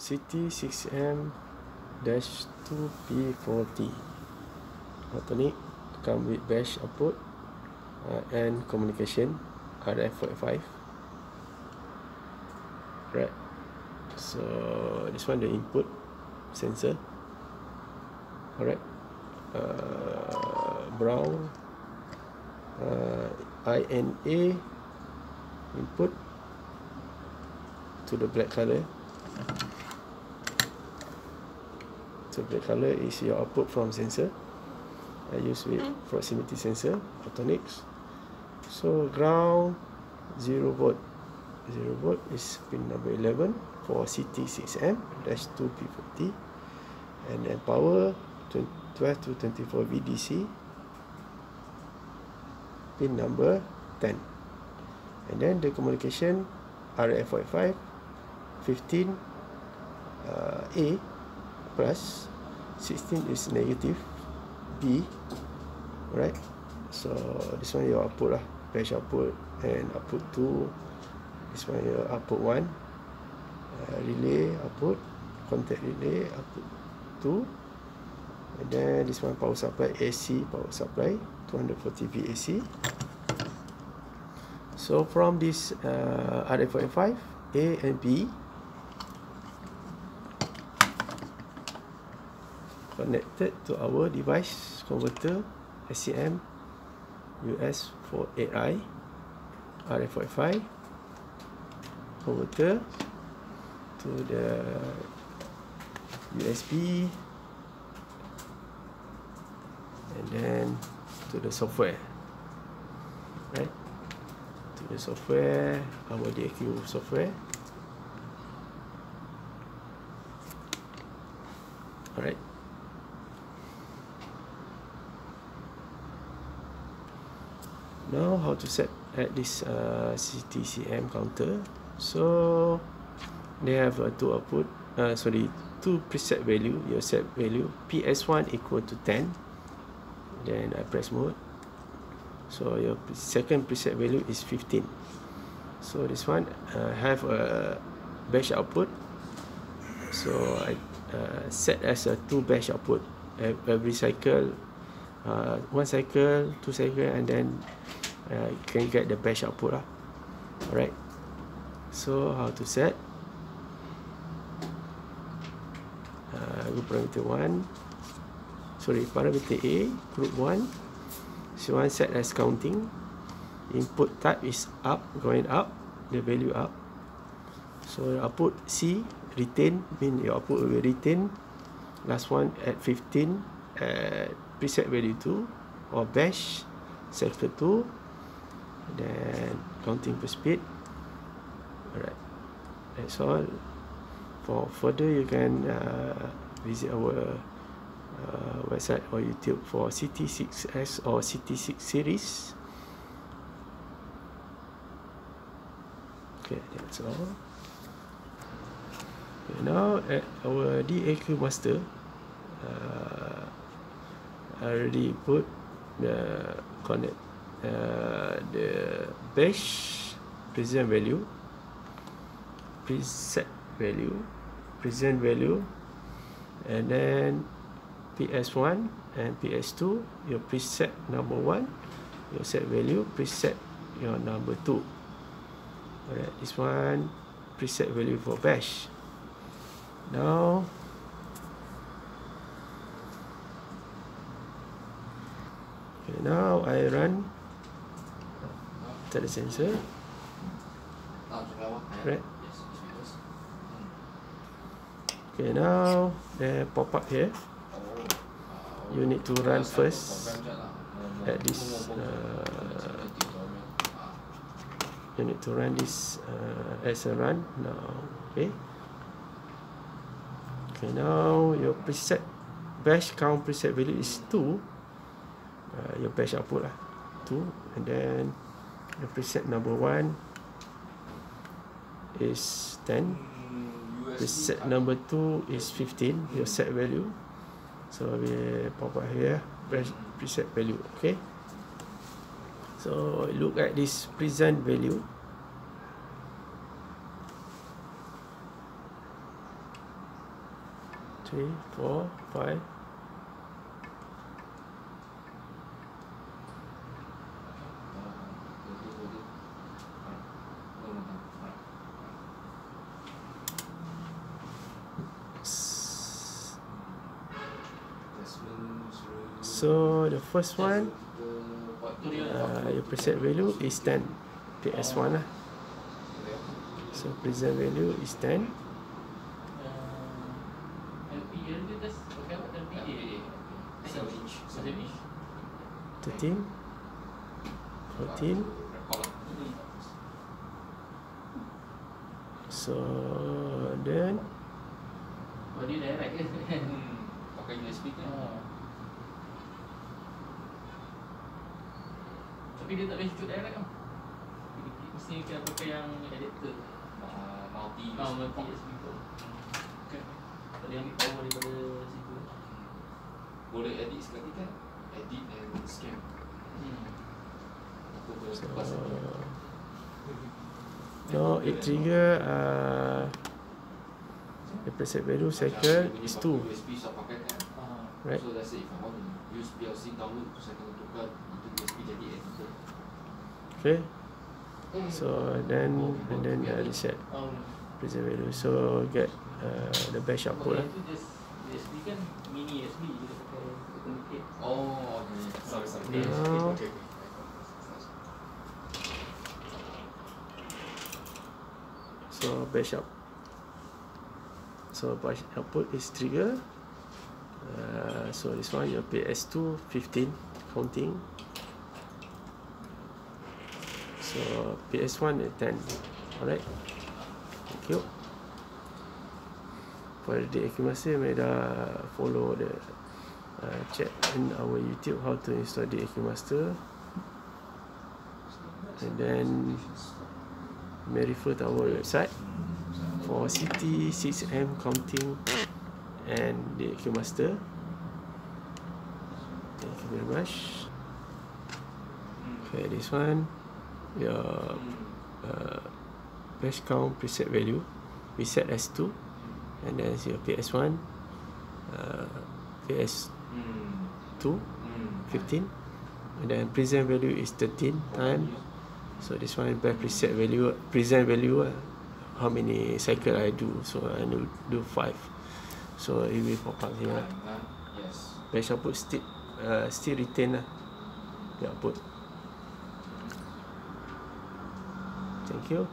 CT6M dash 2P40 Photonic come with bash output uh, and communication RF45 right. So this one the input sensor. Alright. Uh, brown. Uh, INA input. To the black color so black color is your output from sensor. I use with proximity sensor photonics. So ground 0 volt. 0 volt is pin number 11 for CT6M dash 2P40 and then power 12 to 24 VDC pin number 10 and then the communication RF45 15 uh, A plus 16 is negative B right? So this one your output lah. Patch output and output 2 this one your output 1 uh, relay output contact relay output 2 and then this one power supply AC power supply 240 VAC so from this uh, RF45 A and B connected to our device converter SCM US48i RF45 converter to the USB and then to the software right? To the software our DAQ software. Alright now how to set at this uh, CTCM counter. So they have a two output uh, sorry two preset value. Your set value PS1 equal to 10 then I press mode. So your second preset value is 15 so this one uh, have a bash output. So I uh, set as a two bash output. Every cycle uh, one cycle two cycle and then uh, can get the bash output lah. Alright. So how to set? Uh, group parameter 1 sorry parameter A group 1 so one set as counting. Input type is up going up. The value up. So output C retain. Mean your output will retain. Last one at 15 at preset value 2 or bash sector 2 then counting per speed. Alright. That's all. For further you can uh, visit our uh, website or YouTube for CT6S or CT6 series. Okay that's all. Okay, now at our DAQ master uh, I already put the connect uh, the bash present value preset value present value and then PS1 and PS2 your preset number 1 your set value preset your number 2 alright this one preset value for bash. Now okay now I run set the sensor. Right okay now they pop up here. You need to run first at this uh, you need to run this uh, as a run now okay? Okay now your preset bash count preset value is 2 uh, your bash output lah 2 and then the preset number 1 is 10 preset number 2 is 15 your set value. So we pop up here preset value okay? So look at this present value. Three, four, five. So the first one, uh, your preset value is 10 PS1 lah. So present value is 10. Thirteen, fourteen. So then Oh dia direct ke? Pakai USB kan? Tapi dia tak boleh shoot direct kan? Mesti kena pakai yang adapter. Ah, Multi Ah, multi USB tu Kan Tak boleh ambil power daripada situ. Boleh edit sekali kan? Edit and scan Hmm. Apa boleh so, lepas lagi no it trigger uh, the preset value cycle is 2 right. So let's say if I want to use PLC download Saya kena tukar Itu USB jadi editor. Okay. So then and then uh, reset. Oh, preset value. So get uh, the batch output lah itu just USB kan mini USB dia pakai communicate Oh okay. Sorry sorry. Now, Okay so batch out so batch output is trigger uh, so this one your PS2 15 counting. So PS1 at 10 alright. Thank you. For the you may dah follow the uh, chat in our YouTube how to install the Master, and then may refer to our website for CT 6M counting and the Master. thank you very much. Okay this one. Your uh, best count preset value. We set as 2 and then your PS1 uh, PS2 15 and then present value is 13 time. So this one by preset value. Present value uh, how many cycle I do. So I do 5 so it will pop up here. Yes best output still uh, still retain lah. The output thank you